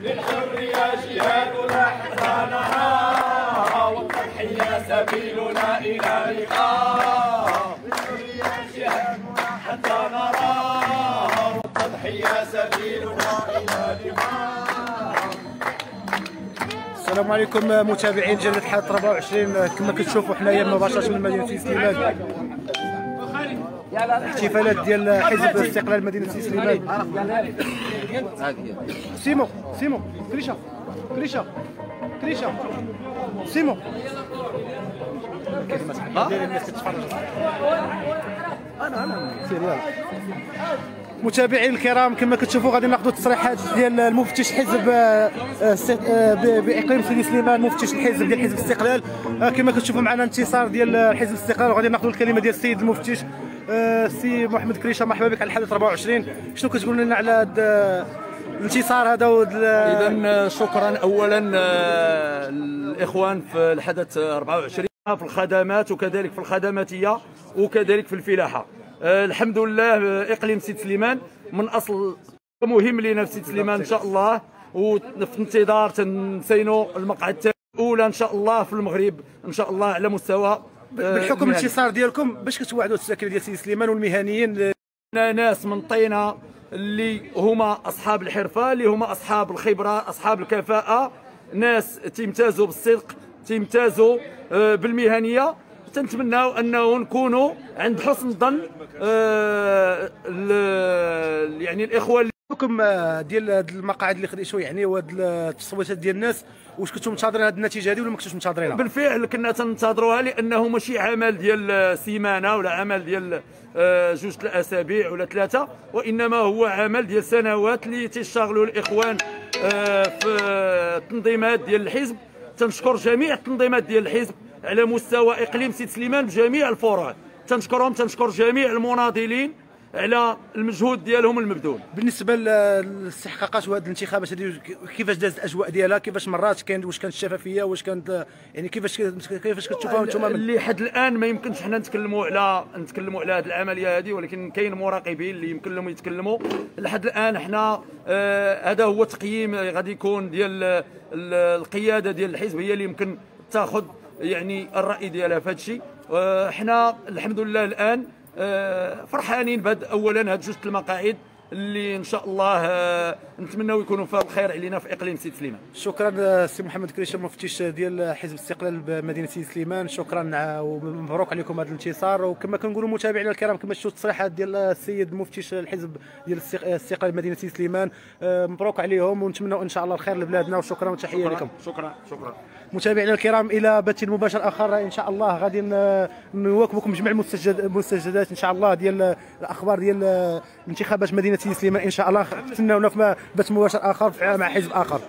للحرية جهادنا نرى والتضحية سبيلنا إلى لقاء. للحرية جهادنا حتى نرى والتضحية سبيلنا إلى لقاء. السلام عليكم متابعين جريدة حلقة 24 كما كتشوفوا حنايا مباشرة من مدينة سليمان احتفالات ديال حزب استقلال مدينة سليمان؟ سيمو سيمو كريشة كريشة كريشة. سيمو. أنا أنا متابعين الكرام كما كتشوفوا غادي ناخذوا تصريحات ديال المفتش حزب آه، آه، بإقليم سيدي سليمان مفتش الحزب ديال حزب الاستقلال آه، كما كتشوفوا معنا انتصار ديال حزب الاستقلال وغادي ناخذوا الكلمة ديال السيد المفتش. السي محمد كريشة مرحبا بك على الحدث 24 شنو كتقول لنا على آه، الانتصار هذا اذا شكرا. اولا آه، الإخوان في الحدث 24 في الخدمات وكذلك في الخدماتية وكذلك في الفلاحة. آه، الحمد لله آه، إقليم سيد سليمان. من أصل مهم لنا في سيد سليمان إن شاء الله وفي انتظار تنسينو المقعد الأولى إن شاء الله في المغرب. إن شاء الله على مستوى آه، بالحكم. الانتصار ديالكم باش كتوعدوا الساكنه ديال سيدي سليمان والمهنيين؟ ناس من طينة اللي هما أصحاب الحرفة اللي هما أصحاب الخبرة أصحاب الكفاءة. ناس تيمتازوا بالصدق تيمتازوا آه، بالمهنية. تنتمناو أنه نكونوا عند حسن ظن آه، يعني الإخوة الحكم آه، ديال هاد المقاعد اللي خديتوا يعني وهاد التصويتات ديال الناس واش كنتوا منتظرين هاد النتيجة هذه ولا ما كنتوش منتظرينها؟ بالفعل كنا تنتظروها لأنه ماشي عمل ديال سيمانة ولا عمل ديال آه، جوج الأسابيع ولا ثلاثة وإنما هو عمل ديال سنوات اللي تيشتغلوا الإخوان آه، في التنظيمات ديال الحزب. تنشكر جميع التنظيمات ديال الحزب على مستوى إقليم سيد سليمان بجميع الفروع تنشكرهم تنشكر جميع المناضلين. على المجهود ديالهم المبذول. بالنسبة للاستحقاقات وهاد الانتخابات هذه كيفاش دازت الأجواء ديالها؟ كيفاش مرات كان واش كانت الشفافية؟ واش كانت يعني كيفاش كيفاش كتشوفوها أنتم اللي حد الآن ما يمكنش حنا نتكلموا على نتكلموا على هذه العملية هذه ولكن كاين مراقبين اللي يمكن لهم يتكلموا. لحد الآن حنا آه هذا هو تقييم غادي يكون ديال ال- القيادة ديال الحزب هي اللي يمكن تاخذ يعني الرأي ديالها في هذا الشيء آه حنا الحمد لله الآن فرحانين بهاد اولا هاد جوج المقاعد. اللي إن شاء الله آه نتمنوا يكونوا فيها الخير علينا في إقليم سيد سليمان. شكرا آه، سي محمد كريشه مفتش ديال حزب الاستقلال بمدينة سيدي سليمان. شكرا آه، ومبروك عليكم هذا الانتصار. وكما كنقولوا متابعينا الكرام كما شفتوا التصريحات ديال السيد مفتش الحزب ديال الاستق- الاستقلال مدينه سيدي سليمان مبروك عليهم ونتمنوا إن شاء الله الخير لبلادنا. وشكرا وتحية لكم. شكرا شكرا. متابعينا الكرام إلى بث مباشر آخر إن شاء الله غادي نواكبكم جميع المستجد- المستجدات إن شاء الله ديال الأخبار ديال انتخابات مدينة سيدي سليمان إن شاء الله تسناونا في بث مباشر آخر مع حزب آخر.